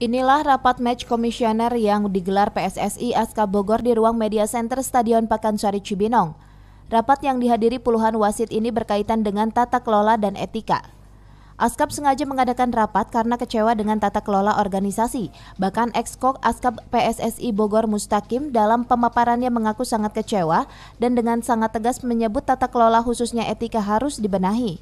Inilah rapat match komisioner yang digelar PSSI Aska Bogor di ruang media center Stadion Pakansari Cibinong. Rapat yang dihadiri puluhan wasit ini berkaitan dengan tata kelola dan etika. Askap sengaja mengadakan rapat karena kecewa dengan tata kelola organisasi. Bahkan Ekskok Askap PSSI Bogor Mustakim dalam pemaparannya mengaku sangat kecewa dan dengan sangat tegas menyebut tata kelola khususnya etika harus dibenahi.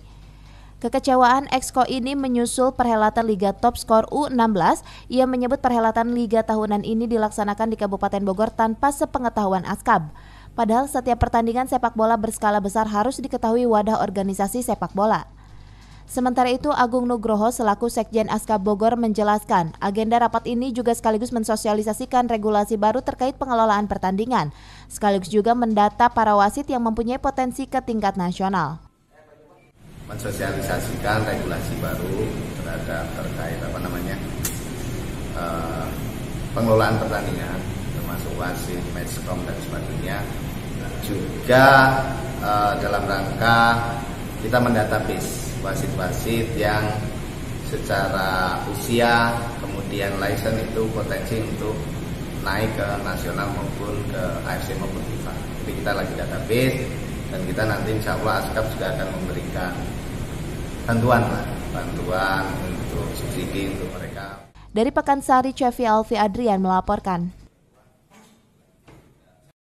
Kekecewaan Exco ini menyusul perhelatan Liga Top Skor U16. Ia menyebut perhelatan Liga tahunan ini dilaksanakan di Kabupaten Bogor tanpa sepengetahuan Askab. Padahal setiap pertandingan sepak bola berskala besar harus diketahui wadah organisasi sepak bola. Sementara itu, Agung Nugroho selaku Sekjen Askab Bogor menjelaskan, agenda rapat ini juga sekaligus mensosialisasikan regulasi baru terkait pengelolaan pertandingan, sekaligus juga mendata para wasit yang mempunyai potensi ke tingkat nasional mensosialisasikan regulasi baru terhadap terkait apa namanya uh, pengelolaan pertandingan termasuk wasit, matchcom dan sebagainya juga uh, dalam rangka kita mendatabase wasit-wasit yang secara usia kemudian license itu potensi untuk naik ke nasional maupun ke AFC maupun FIFA. Jadi kita lagi database dan kita nanti insya Allah ASKAP juga akan memberikan bantuan bantuan untuk subsidi untuk mereka. Dari Pekansari, Cevi Alfi Adrian melaporkan.